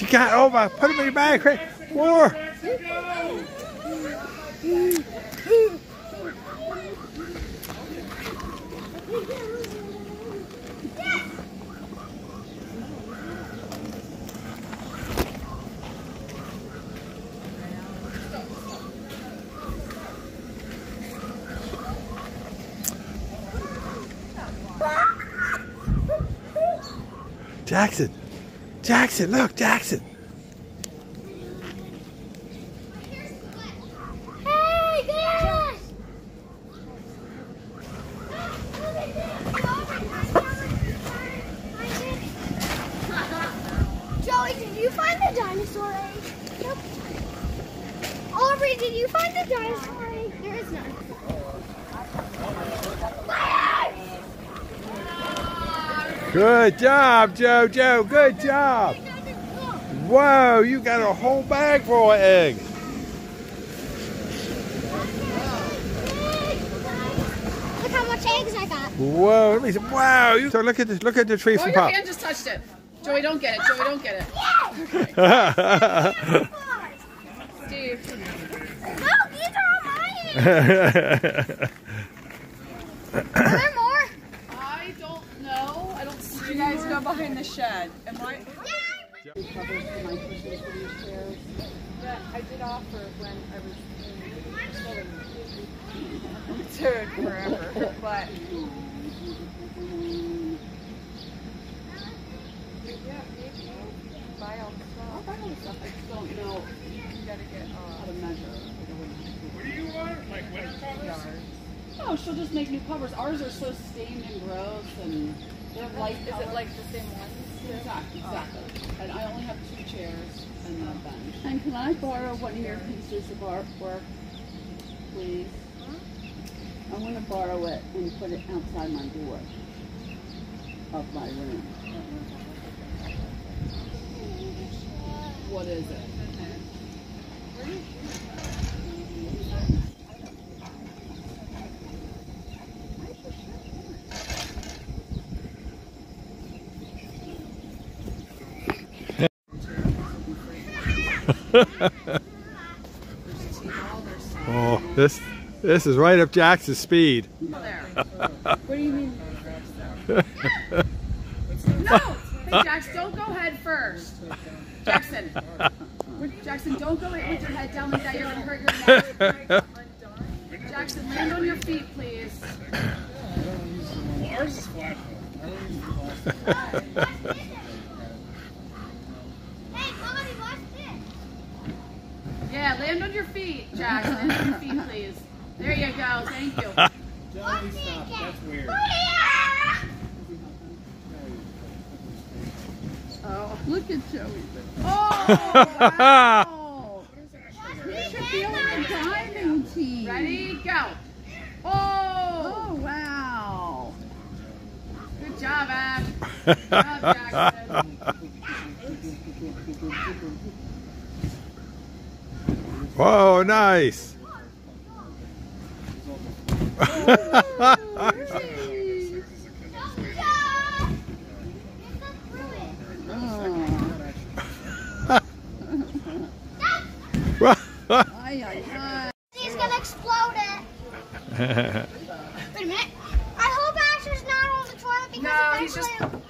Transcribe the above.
You got? over. put him in your bag, Craig. More. Jackson. Jackson, look, Jackson. Hey, guys! Joey, did you find the dinosaur egg? Nope. Aubrey, did you find the dinosaur egg? There is none. Good job, JoJo. Good job. Whoa, you got a whole bag full of eggs. Look how much eggs I got. Whoa, let me see. Wow, you so look at this. Look at the tree Oh, from your Pop. hand just touched it. Joey, don't get it. Joey, don't get it. Steve. No, these are all my eggs. Are there more? I don't know. I don't see you guys go behind the shed. Am I? Yeah, I did offer when I was in Dude, forever. But yeah, maybe buy all the stuff. I'll buy all the stuff. I just don't know. You gotta get uh, how to measure. What do you want? Like winter colors? No, she'll just make new covers. Ours are so stained and gross, and they're light. Is it like the same ones? Exactly, exactly. And I only have two chairs and a bench. And can I borrow one of your pieces of artwork, please? Hmm? I want to borrow it and put it outside my door of my room. What is it? oh, this this is right up Jackson's speed. Oh, what do you mean? No! Hey, Jax, don't go head first. Jackson. Jackson, don't go in with your head down like that. You're going to hurt your neck. Jackson, land on your feet, please. Ours is flat. though. I don't use the plastic. Hey, somebody watch this. Yeah, land on your feet, Jackson. Land your feet, please. There you go. Thank you. Johnny, stop. That's weird. Oh, look at Joey. Oh, wow. He should be on the diving team. Ready? Go. Oh, Oh, wow. good job, Ash. Good job, Jackson. Whoa, nice. Ay, ay, ay. He's gonna explode it. Wait a minute. I hope Asher's not on the toilet because No, eventually he's just